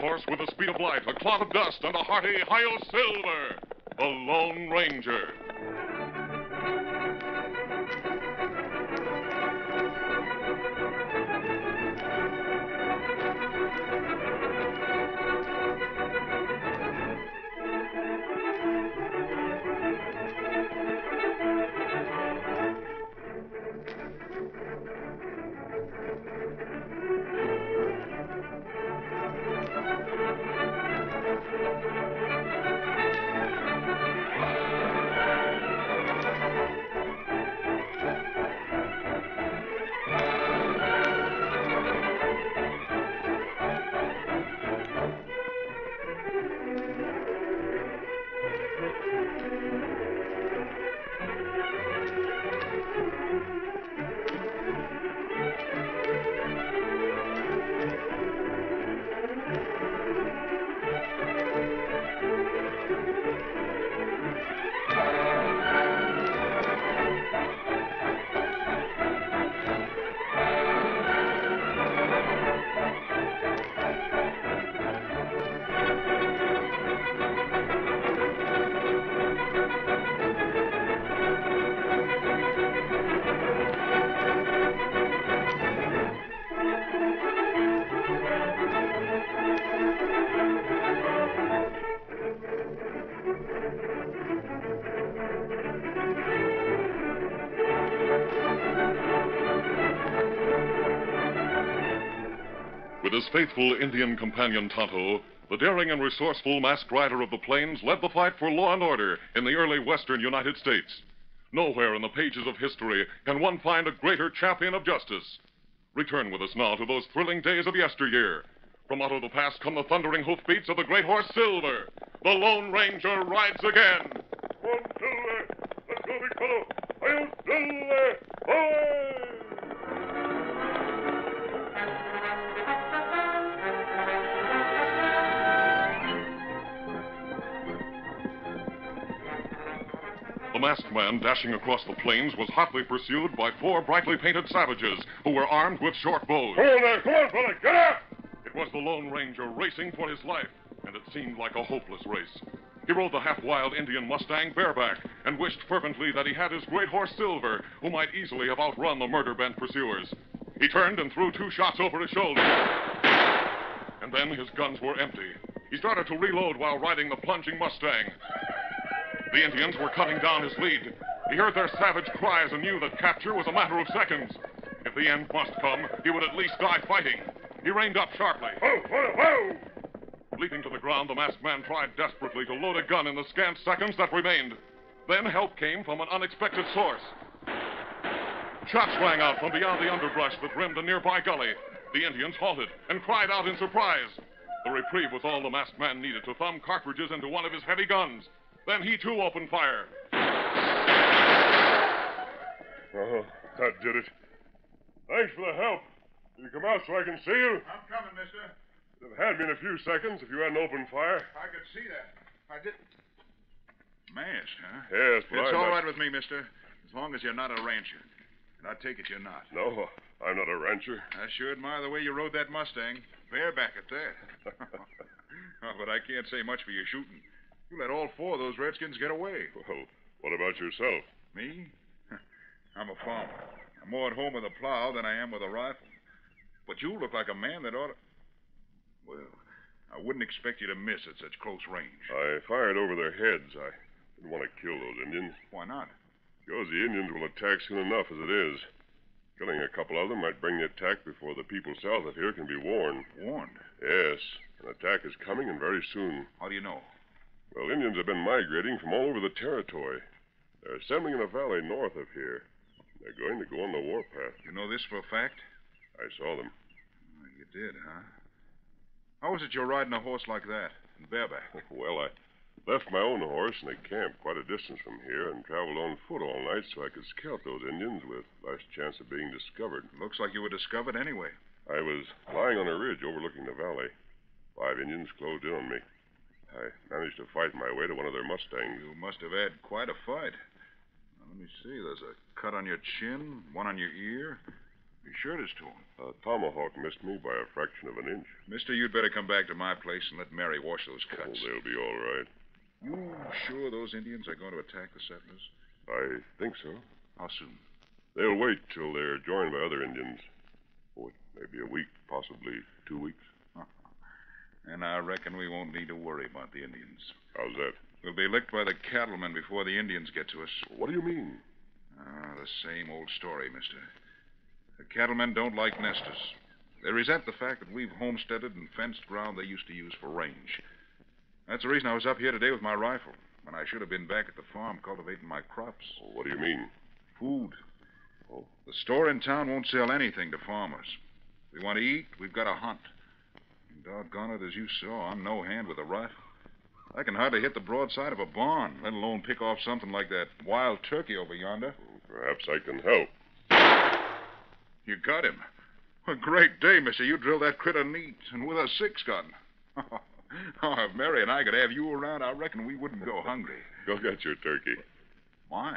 Horse with the speed of light, a cloud of dust, and a hearty Hi-Yo Silver, the Lone Ranger. With his faithful Indian companion Tonto, the daring and resourceful masked rider of the plains led the fight for law and order in the early western United States. Nowhere in the pages of history can one find a greater champion of justice. Return with us now to those thrilling days of yesteryear. From out of the past come the thundering hoofbeats of the great horse Silver. The Lone Ranger rides again. One, Silver! Uh, let's go, big fellow! Hi-yo, Silver! The masked man dashing across the plains was hotly pursued by four brightly painted savages who were armed with short bows. Come on there, come on, fella, get up! It was the Lone Ranger racing for his life, and it seemed like a hopeless race. He rode the half wild Indian Mustang bareback and wished fervently that he had his great horse Silver, who might easily have outrun the murder bent pursuers. He turned and threw two shots over his shoulder. And then his guns were empty. He started to reload while riding the plunging Mustang. The Indians were cutting down his lead. He heard their savage cries and knew that capture was a matter of seconds. If the end must come, he would at least die fighting. He reined up sharply. Whoa, whoa, whoa! Leaping to the ground, the masked man tried desperately to load a gun in the scant seconds that remained. Then help came from an unexpected source. Shots rang out from beyond the underbrush that rimmed a nearby gully. The Indians halted and cried out in surprise. The reprieve was all the masked man needed to thumb cartridges into one of his heavy guns. Then he too opened fire. Oh, that did it. Thanks for the help. Did you come out so I can see you? I'm coming, mister. It'd have had me in a few seconds if you hadn't opened fire. I could see that. I didn't. Masked, huh? Yes, but It's I'm all not... right with me, mister. As long as you're not a rancher. And I take it you're not. No, I'm not a rancher. I sure admire the way you rode that Mustang. Bareback at that. oh, but I can't say much for your shooting. You let all four of those redskins get away. Well, what about yourself? Me? I'm a farmer. I'm more at home with a plow than I am with a rifle. But you look like a man that ought to. Well, I wouldn't expect you to miss at such close range. I fired over their heads. I didn't want to kill those Indians. Why not? Because the Indians will attack soon enough as it is. Killing a couple of them might bring the attack before the people south of here can be warned. Warned. Yes, an attack is coming and very soon. How do you know? Well, Indians have been migrating from all over the territory. They're assembling in a valley north of here. They're going to go on the warpath. You know this for a fact? I saw them. Oh, you did, huh? How was it you're riding a horse like that, and bareback? Well, I left my own horse in a camp quite a distance from here and traveled on foot all night so I could scout those Indians with less chance of being discovered. Looks like you were discovered anyway. I was lying on a ridge overlooking the valley. Five Indians closed in on me. I managed to fight my way to one of their Mustangs. You must have had quite a fight. Now, let me see. There's a cut on your chin, one on your ear. Your shirt is torn. A tomahawk missed me by a fraction of an inch. Mister, you'd better come back to my place and let Mary wash those Oh, cuts. they'll be all right. You sure those Indians are going to attack the settlers? I think so. How soon? They'll wait till they're joined by other Indians. Oh, maybe a week, possibly two weeks. And I reckon we won't need to worry about the Indians. How's that? We'll be licked by the cattlemen before the Indians get to us. What do you mean? Ah, the same old story, mister. The cattlemen don't like nesters. They resent the fact that we've homesteaded and fenced ground they used to use for range. That's the reason I was up here today with my rifle, when I should have been back at the farm cultivating my crops. Oh, what do you mean? Food. Oh. The store in town won't sell anything to farmers. If we want to eat, we've got to hunt. And doggone it, as you saw, I'm no hand with a rifle. I can hardly hit the broadside of a barn, let alone pick off something like that wild turkey over yonder. Perhaps I can help. You got him. A great day, mister. You drilled that critter neat and with a six gun. oh, if Mary and I could have you around, I reckon we wouldn't go hungry. Go get your turkey. Why?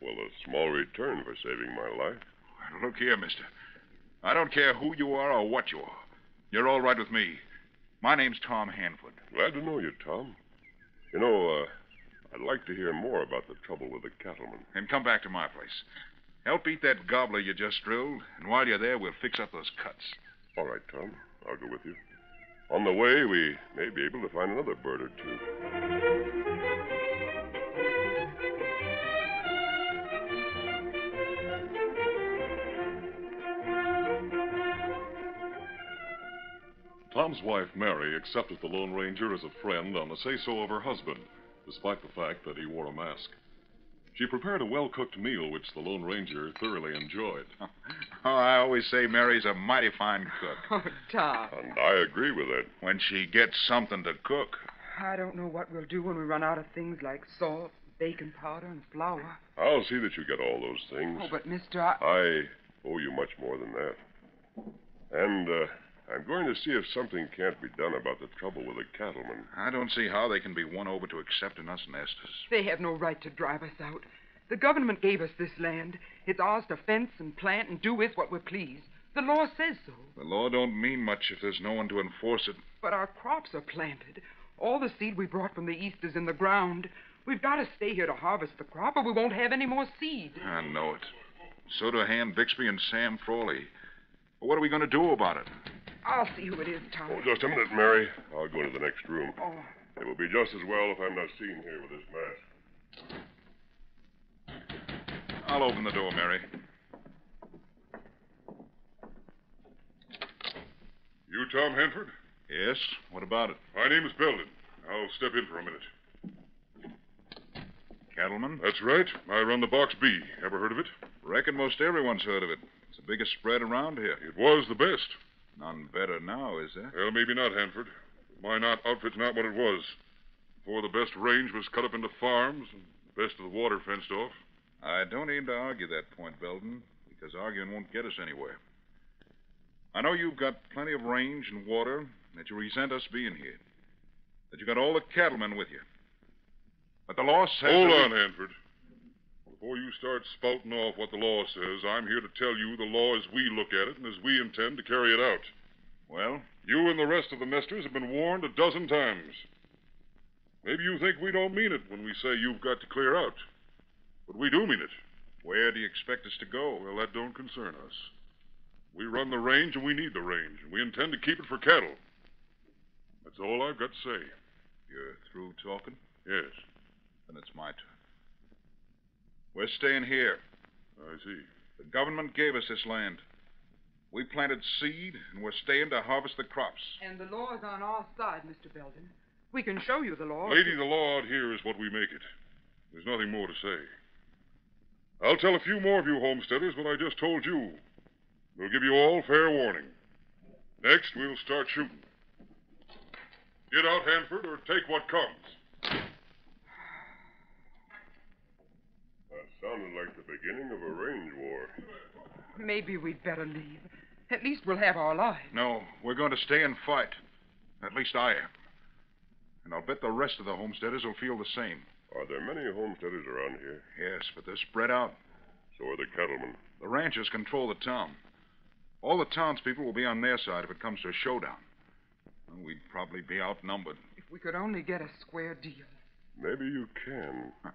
Well, a small return for saving my life. Look here, mister. I don't care who you are or what you are. You're all right with me. My name's Tom Hanford. Glad to know you, Tom. You know, uh, I'd like to hear more about the trouble with the cattlemen. And come back to my place. Help eat that gobbler you just drilled, and while you're there, we'll fix up those cuts. All right, Tom. I'll go with you. On the way, we may be able to find another bird or two. Tom's wife, Mary, accepted the Lone Ranger as a friend on the say so of her husband, despite the fact that he wore a mask. She prepared a well cooked meal which the Lone Ranger thoroughly enjoyed. Oh, I always say Mary's a mighty fine cook. Oh, Tom. And I agree with that. When she gets something to cook. I don't know what we'll do when we run out of things like salt, baking powder, and flour. I'll see that you get all those things. Oh, but, mister, I... I owe you much more than that. And uh, I'm going to see if something can't be done about the trouble with the cattlemen. I don't see how they can be won over to accepting us nesters. They have no right to drive us out. The government gave us this land. It's ours to fence and plant and do with what we please. The law says so. The law don't mean much if there's no one to enforce it. But our crops are planted. All the seed we brought from the east is in the ground. We've got to stay here to harvest the crop, or we won't have any more seed. I know it. So do Ham Bixby and Sam Frawley. But what are we going to do about it? I'll see who it is, Tom. Oh, just a minute, Mary. I'll go into the next room. Oh, It will be just as well if I'm not seen here with this mask. I'll open the door, Mary. You, Tom Hanford? Yes? What about it? My name is Belden. I'll step in for a minute. Cattleman? That's right. I run the Box B. Ever heard of it? Reckon most everyone's heard of it. It's the biggest spread around here. It was the best. None better now, is there? Well, maybe not, Hanford. My not outfit's not what it was. Before the best range was cut up into farms and the best of the water fenced off. I don't aim to argue that point, Belden, because arguing won't get us anywhere. I know you've got plenty of range and water, and that you resent us being here. That you got all the cattlemen with you. But the law says. Hold on, Hanford. Before you start spouting off what the law says, I'm here to tell you the law as we look at it and as we intend to carry it out. Well, You and the rest of the nesters have been warned a dozen times. Maybe you think we don't mean it when we say you've got to clear out. But we do mean it. where do you expect us to go? Well, that don't concern us. We run the range and we need the range, and we intend to keep it for cattle. That's all I've got to say. You're through talking? Yes, Then it's my turn. We're staying here. Oh, I see. The government gave us this land. We planted seed, and we're staying to harvest the crops. and the law is on our side, Mr. Belden. We can show you the law. Lady, the law out here is what we make it. There's nothing more to say. I'll tell a few more of you homesteaders what I just told you. We'll give you all fair warning. Next, we'll start shooting. Get out, Hanford, or take what comes. That sounded like the beginning of a range war. Maybe we'd better leave. At least we'll have our lives. No, we're going to stay and fight. At least I am. And I'll bet the rest of the homesteaders will feel the same. Are there many homesteaders around here? Yes, but they're spread out. So are the cattlemen. The ranchers control the town. All the townspeople will be on their side if it comes to a showdown. And we'd probably be outnumbered. If we could only get a square deal. Maybe you can.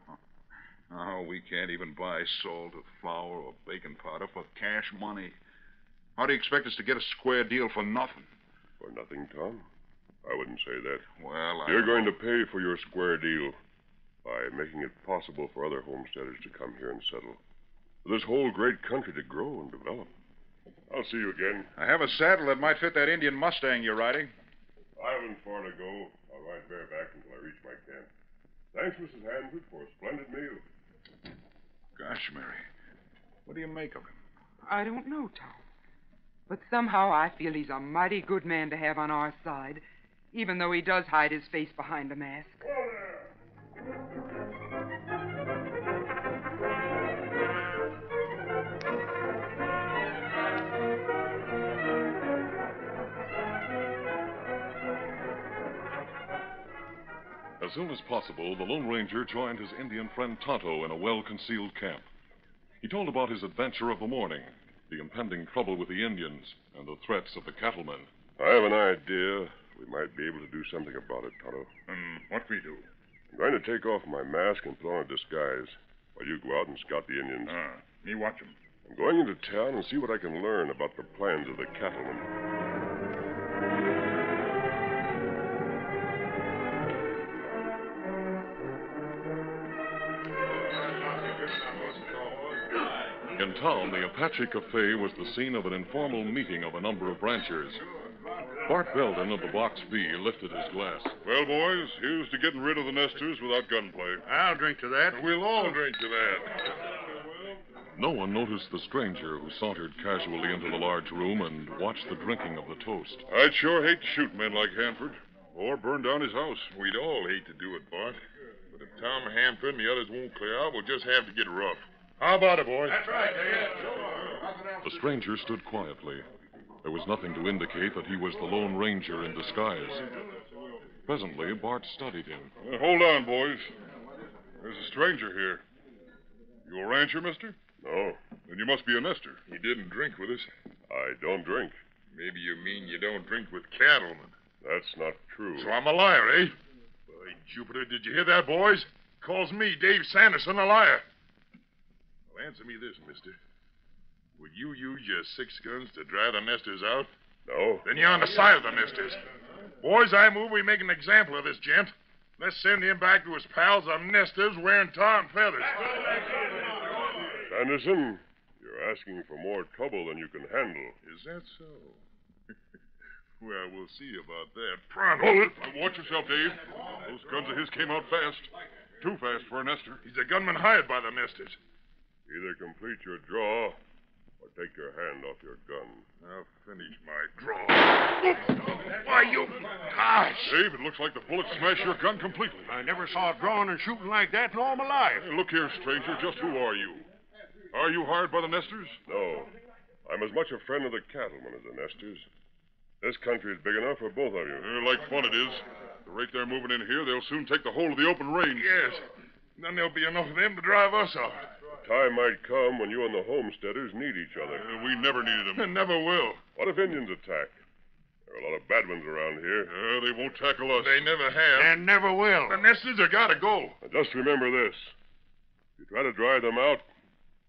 Oh, we can't even buy salt or flour or baking powder for cash money. How do you expect us to get a square deal for nothing? For nothing, Tom? I wouldn't say that. Well, I. You're going to pay for your square deal by making it possible for other homesteaders to come here and settle. For this whole great country to grow and develop. I'll see you again. I have a saddle that might fit that Indian Mustang you're riding. I haven't far to go. I'll ride bareback until I reach my camp. Thanks, Mrs. Hanford, for a splendid meal. Gosh, Mary. What do you make of him? I don't know, Tom. But somehow I feel he's a mighty good man to have on our side, even though he does hide his face behind a mask. As soon as possible, the Lone Ranger joined his Indian friend Tonto in a well concealed camp. He told about his adventure of the morning, the impending trouble with the Indians, and the threats of the cattlemen. I have an idea. We might be able to do something about it, Tonto. And what we do? I'm going to take off my mask and put on a disguise while you go out and scout the Indians. Ah, me watch him. I'm going into town and see what I can learn about the plans of the cattlemen. In town, the Apache Cafe was the scene of an informal meeting of a number of ranchers. Bart Belden of the Box B lifted his glass. Well, boys, here's to getting rid of the nesters without gunplay. I'll drink to that. We'll all drink to that. No one noticed the stranger who sauntered casually into the large room and watched the drinking of the toast. I'd sure hate to shoot men like Hanford or burn down his house. We'd all hate to do it, Bart. But if Tom Hanford and the others won't clear out, we'll just have to get rough. How about it, boys? That's right, The stranger stood quietly. There was nothing to indicate that he was the Lone Ranger in disguise. Presently, Bart studied him. Uh, hold on, boys. There's a stranger here. You a rancher, mister? No, Then you must be a nester. He didn't drink with us. I don't drink. Maybe you mean you don't drink with cattlemen. That's not true. So I'm a liar, eh? By Jupiter, did you hear that, boys? Calls me, Dave Sanderson, a liar. Well, answer me this, mister. Would you use your six guns to drive the nesters out? No. Then you're on the side of the nesters. Boys, I move we make an example of this gent. Let's send him back to his pals on nesters wearing tar and feathers. Sanderson, you're asking for more trouble than you can handle. Is that so? well, we'll see about that. Pronto. Hold it. Now, watch yourself, Dave. Those guns of his came out fast. Too fast for a nester. He's a gunman hired by the nesters. Either complete your draw or take your hand off your gun. I'll finish my draw. Why, you. Gosh! Dave, it looks like the bullet smashed your gun completely. I never saw a drawing and shooting like that in all my life. Hey, look here, stranger. Just who are you? Are you hired by the nesters? No. I'm as much a friend of the cattlemen as the nesters. This country is big enough for both of you. Uh, like fun it is. The rate they're moving in here, they'll soon take the whole of the open range. Yes. Then there'll be enough of them to drive us out. Time might come when you and the homesteaders need each other. Uh, we never needed them. And never will. What if Indians attack? There are a lot of bad ones around here. Uh, they won't tackle us. They never have. And never will. The nesters have got to go. Now just remember this. If you try to drive them out,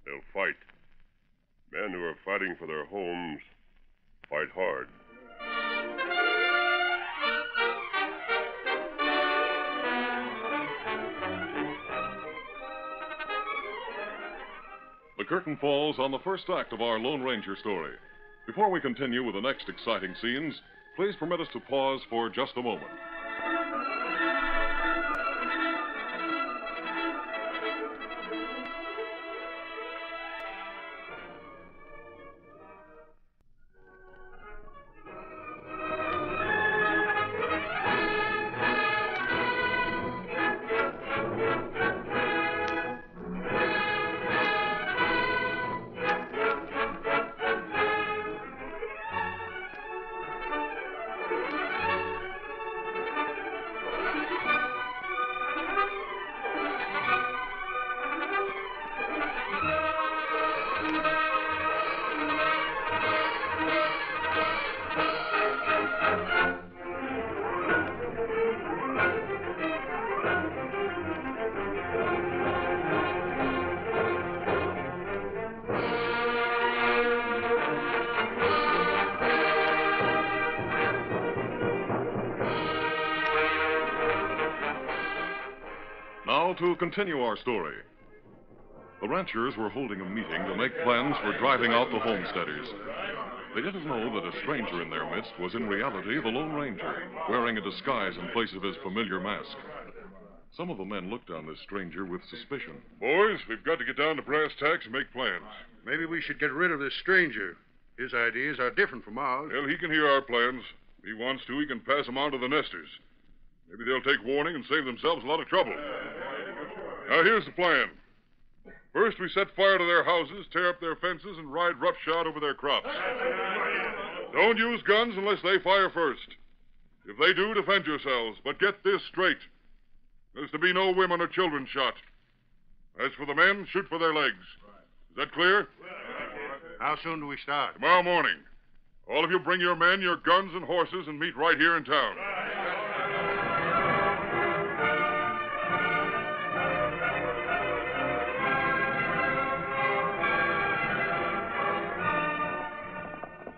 they'll fight. Men who are fighting for their homes fight hard. Curtain falls on the first act of our Lone Ranger story. Before we continue with the next exciting scenes, please permit us to pause for just a moment. Continue our story. The ranchers were holding a meeting to make plans for driving out the homesteaders. They didn't know that a stranger in their midst was in reality the Lone Ranger, wearing a disguise in place of his familiar mask. Some of the men looked on this stranger with suspicion. Boys, we've got to get down to brass tacks and make plans. Maybe we should get rid of this stranger. His ideas are different from ours. Well, he can hear our plans. If he wants to, he can pass them on to the nesters. Maybe they'll take warning and save themselves a lot of trouble. Now, here's the plan. First, we set fire to their houses, tear up their fences, and ride roughshod over their crops. Don't use guns unless they fire first. If they do, defend yourselves. But get this straight. There's to be no women or children shot. As for the men, shoot for their legs. Is that clear? How soon do we start? Tomorrow morning. All of you bring your men, your guns, and horses and meet right here in town.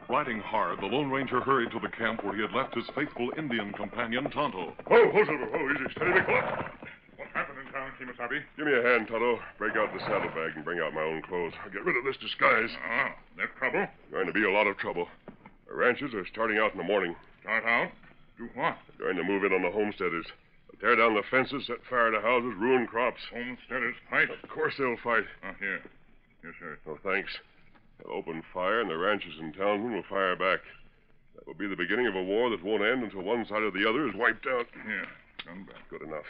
Riding hard, the Lone Ranger hurried to the camp where he had left his faithful Indian companion, Tonto. Whoa, whoa, Silver. Whoa, easy. Steady, big fella. What happened in town, Kemo Sabe? Give me a hand, Tonto. Break out the saddlebag and bring out my own clothes. I'll get rid of this disguise. Ah, that trouble? Going to be a lot of trouble. The ranchers are starting out in the morning. Start out? Do what? They're going to move in on the homesteaders. They'll tear down the fences, set fire to houses, ruin crops. Homesteaders fight? Of course they'll fight. Ah, here. Yes, sir. Oh, thanks. They'll open fire, and the ranchers and townsmen will fire back. That will be the beginning of a war that won't end until one side or the other is wiped out. Here. Come back. Good enough.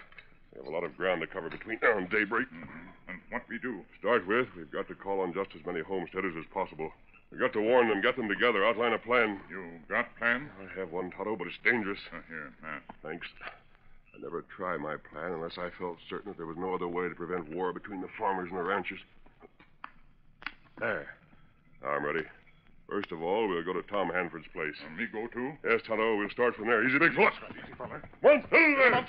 We have a lot of ground to cover between now and daybreak. Mm-hmm. And what we do? Start with, we've got to call on just as many homesteaders as possible. We've got to warn them, get them together, outline a plan. You got a plan? I have one, Tonto, but it's dangerous. Ah, here. Thanks. I'd never try my plan unless I felt certain that there was no other way to prevent war between the farmers and the ranchers. There. Now I'm ready. First of all, we'll go to Tom Hanford's place. And me go too? Yes, Tonto, we'll start from there. Easy, big fella. Easy, fella. One, two, there.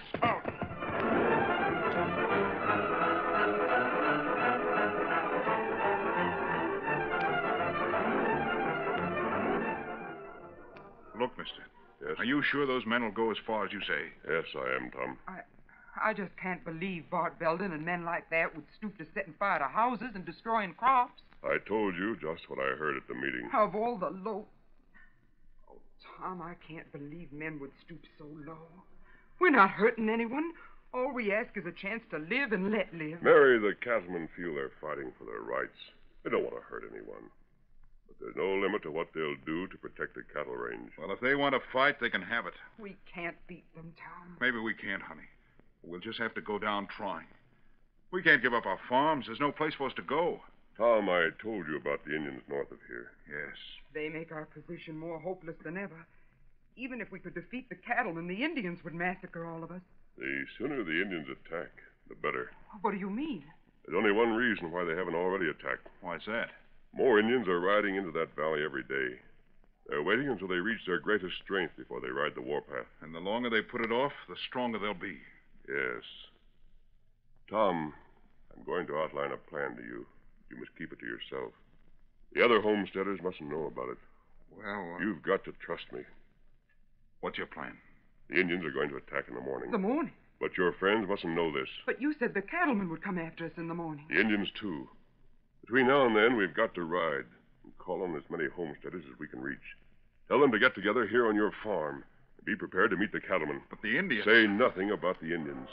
Look, mister. Yes. Are you sure those men will go as far as you say? Yes, I am, Tom. I, I just can't believe Bart Belden and men like that would stoop to setting fire to houses and destroying crops. I told you just what I heard at the meeting. Of all the low. Oh, Tom, I can't believe men would stoop so low. We're not hurting anyone. All we ask is a chance to live and let live. Mary, the cattlemen feel they're fighting for their rights. They don't want to hurt anyone. But there's no limit to what they'll do to protect the cattle range. Well, if they want to fight, they can have it. We can't beat them, Tom. Maybe we can't, honey. We'll just have to go down trying. We can't give up our farms. There's no place for us to go. Tom, I told you about the Indians north of here. Yes. They make our position more hopeless than ever. Even if we could defeat the cattlemen, the Indians would massacre all of us. The sooner the Indians attack, the better. Oh, what do you mean? There's only one reason why they haven't already attacked. Why's that? More Indians are riding into that valley every day. They're waiting until they reach their greatest strength before they ride the warpath. And the longer they put it off, the stronger they'll be. Yes. Tom, I'm going to outline a plan to you. You must keep it to yourself. The other homesteaders mustn't know about it. Well, uh, You've got to trust me. what's your plan? The Indians are going to attack in the morning. The morning. But your friends mustn't know this. But you said the cattlemen would come after us in the morning. The Indians, too. Between now and then, we've got to ride and call on as many homesteaders as we can reach. Tell them to get together here on your farm and be prepared to meet the cattlemen. But the Indians. Say nothing about the Indians.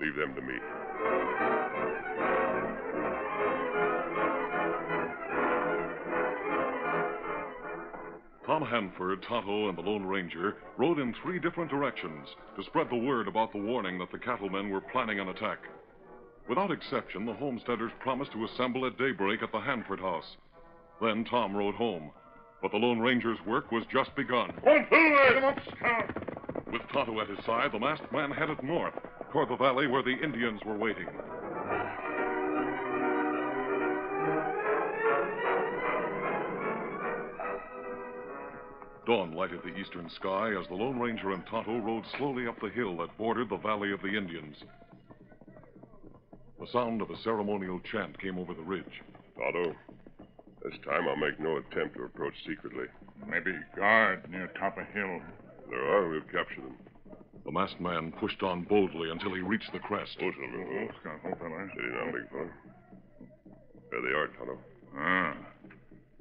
Leave them to me. Tom Hanford, Tonto, and the Lone Ranger rode in three different directions to spread the word about the warning that the cattlemen were planning an attack. Without exception, the homesteaders promised to assemble at daybreak at the Hanford house. Then Tom rode home. But the Lone Ranger's work was just begun. One. Come on. With Tonto at his side, the masked man headed north, toward the valley where the Indians were waiting. Dawn lighted the eastern sky as the Lone Ranger and Tonto rode slowly up the hill that bordered the Valley of the Indians. The sound of a ceremonial chant came over the ridge. Tonto, this time I'll make no attempt to approach secretly. Maybe guard near top of hill. If there are, we'll capture them. The masked man pushed on boldly until he reached the crest. Oh, Silver. Oh, Scout, hold that line. Steady now, big fella. There they are, Tonto. Ah,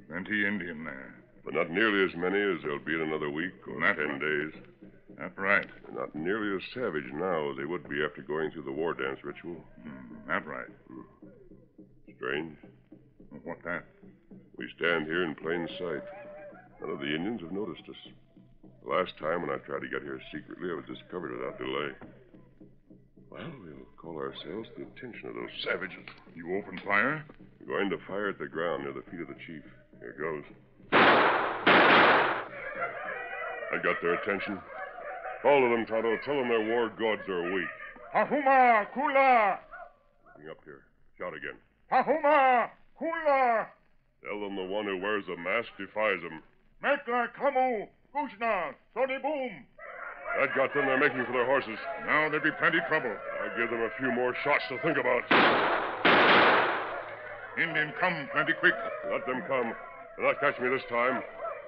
plenty Indian there. But not nearly as many as there'll be in another week or That's ten right. days. That's right. They're not nearly as savage now as they would be after going through the war dance ritual. Hmm, that's right. Strange. What that? We stand here in plain sight. None of the Indians have noticed us. The last time when I tried to get here secretly, I was discovered without delay. Well, we'll call ourselves the attention of those savages. You open fire? We're going to fire at the ground near the feet of the chief. Here goes. I got their attention. Call to them, Tonto. Tell them their war gods are weak. Pahuma, Kula! Looking up here. Shout again. Pahuma, Kula! Tell them the one who wears the mask defies them. Mekla, Kamu, Kushna, Sony Boom! That got them. They're making for their horses. Now there'd be plenty trouble. I'll give them a few more shots to think about. Indian come plenty quick. Let them come. They'll not catch me this time.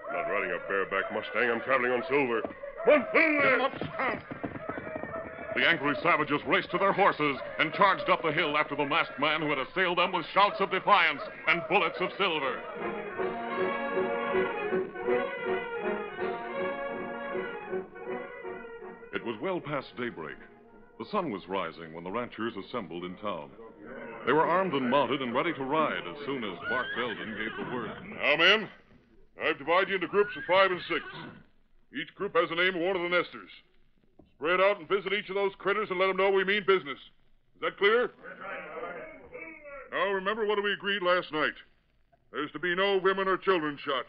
I'm not riding a bareback Mustang. I'm traveling on silver. One Get 'em up, Scout. The angry savages raced to their horses and charged up the hill after the masked man who had assailed them with shouts of defiance and bullets of silver. It was well past daybreak. The sun was rising when the ranchers assembled in town. They were armed and mounted and ready to ride as soon as Bart Belden gave the word. Now, men, I've divided you into groups of five and six. Each group has the name of one of the nesters. Spread out and visit each of those critters and let them know we mean business. Is that clear? Now, remember what we agreed last night. There's to be no women or children shot.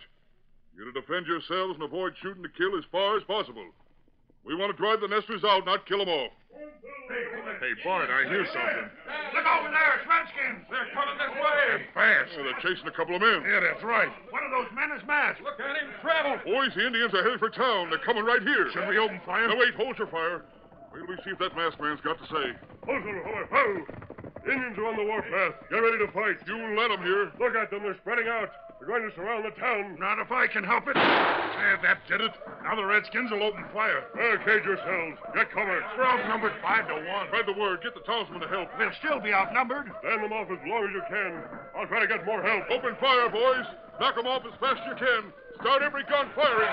You're to defend yourselves and avoid shooting to kill as far as possible. We want to drive the nesters out, not kill them off. Hey, Bart, I hear something. Over there, it's Redskins! They're coming this way! Fast. Yeah, they're chasing a couple of men. Yeah, that's right. One of those men is masked! Look at him travel! Boys, the Indians are headed for town. They're coming right here. Should we open fire? Now, wait, hold your fire. Wait till we see if that masked man's got to say. Ho, Silver, ho, ho! Indians are on the warpath. Get ready to fight. You let them here. Look at them. They're spreading out. They're going to surround the town. Not if I can help it. Yeah, that did it. Now the Redskins will open fire. Barricade yourselves. Get cover. We're outnumbered five to one. Spread the word. Get the townsmen to help. They'll still be outnumbered. Stand them off as long as you can. I'll try to get more help. Open fire, boys. Knock them off as fast as you can. Start every gun firing.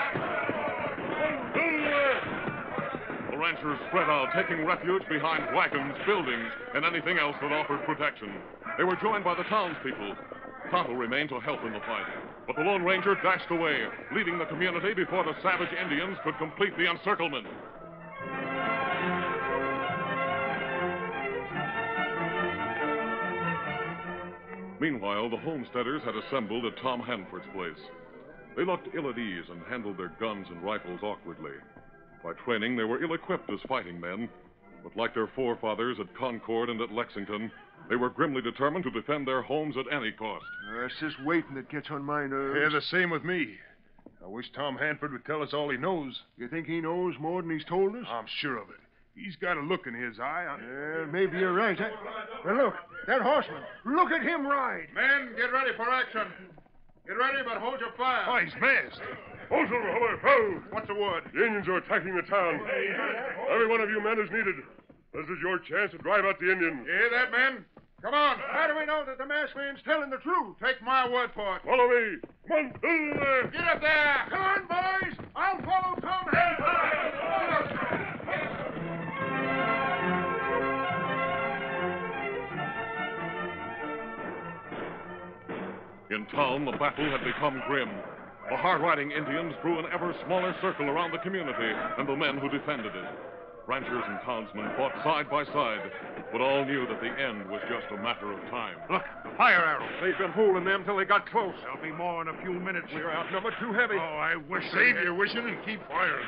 The ranchers spread out, taking refuge behind wagons, buildings, and anything else that offered protection. They were joined by the townspeople. Tonto remained to help in the fight, but the Lone Ranger dashed away, leaving the community before the savage Indians could complete the encirclement. Meanwhile, the homesteaders had assembled at Tom Hanford's place. They looked ill at ease and handled their guns and rifles awkwardly. By training, they were ill equipped as fighting men, but like their forefathers at Concord and at Lexington, they were grimly determined to defend their homes at any cost. Uh, it's this waiting that gets on my nerves. Yeah, the same with me. I wish Tom Hanford would tell us all he knows. You think he knows more than he's told us? I'm sure of it. He's got a look in his eye. I... Yeah, maybe you're right. I... Well, look, that horseman. Look at him ride. Men, get ready for action. Get ready, but hold your fire. Oh, he's masked. Ho, Silver, ho, ho! What's the word? The Indians are attacking the town. Every one of you men is needed. This is your chance to drive out the Indians. You hear that, men? Come on. How do we know that the masked man's telling the truth? Take my word for it. Follow me. Come on, Get up there. Come on, boys. I'll follow Tom Hanford. In town, the battle had become grim. The hard riding Indians drew an ever smaller circle around the community and the men who defended it. Ranchers and townsmen fought side by side, but all knew that the end was just a matter of time. Look, the fire arrows. They've been holding them till they got close. There'll be more in a few minutes. We're outnumbered too heavy. Oh, I wish. Save your wishing and keep firing.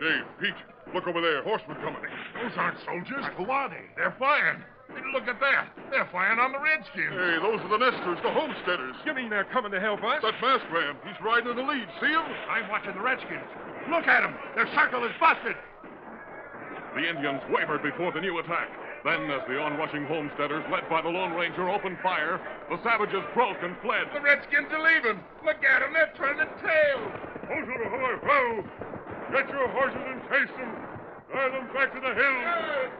Dave, Pete, look over there. Horsemen coming. Those aren't soldiers. Who are they? They're firing. Look at that. They're firing on the Redskins. Hey, those are the nesters, the homesteaders. You mean they're coming to help us? That masked man, he's riding in the lead. See him? I'm watching the Redskins. Look at them. Their circle is busted. The Indians wavered before the new attack. Then, as the onrushing homesteaders, led by the Lone Ranger, opened fire, the savages broke and fled. The Redskins are leaving. Look at them. They're turning tail. Hold Silver, ho, ho! Get your horses and chase them. Drive them back to the hills.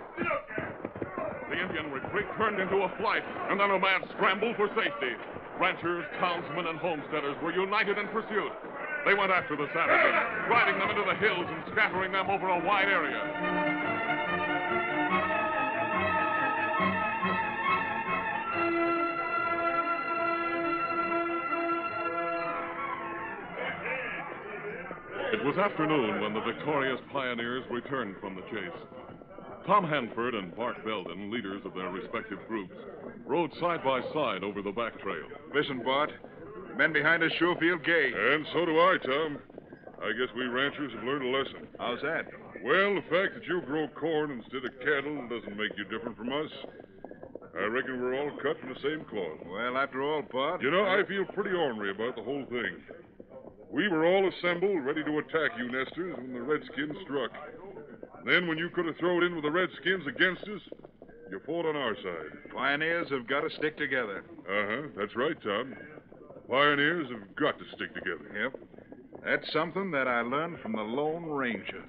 The Indian retreat turned into a flight, and then a mad scramble for safety. Ranchers, townsmen, and homesteaders were united in pursuit. They went after the savages, driving them into the hills and scattering them over a wide area. It was afternoon when the victorious pioneers returned from the chase. Tom Hanford and Bart Belden, leaders of their respective groups, rode side by side over the back trail. Listen, Bart. The men behind us sure feel gay. And so do I, Tom. I guess we ranchers have learned a lesson. How's that? Well, the fact that you grow corn instead of cattle doesn't make you different from us. I reckon we're all cut from the same cloth. Well, after all, Bart. You know, I feel pretty ornery about the whole thing. We were all assembled, ready to attack you, Nesters, when the Redskins struck. Then, when you could have thrown in with the Redskins against us, you fought on our side. Pioneers have got to stick together. Uh huh. That's right, Tom. Pioneers have got to stick together. Yep. That's something that I learned from the Lone Ranger.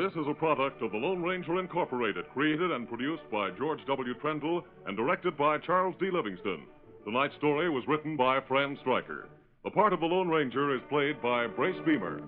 This is a product of the Lone Ranger Incorporated, created and produced by George W. Trendle and directed by Charles D. Livingston. Tonight's story was written by Fran Stryker. The part of the Lone Ranger is played by Brace Beemer.